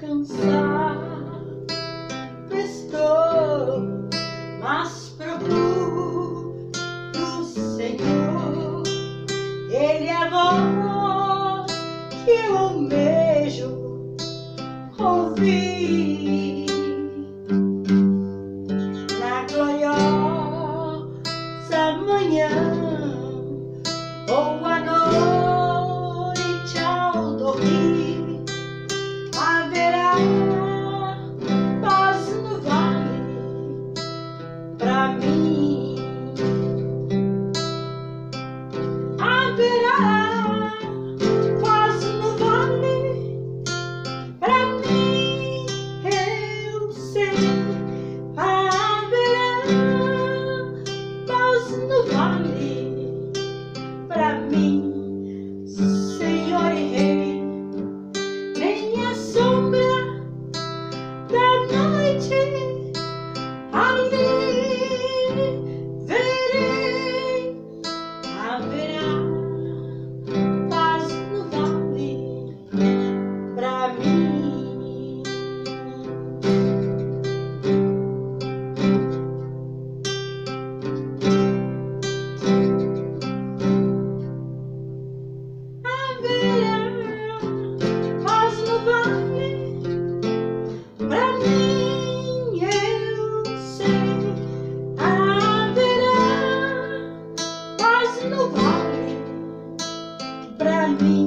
alcançar. Estou, mas procuro o Senhor. Ele é a voz que eu almejo ouvi. no vale me.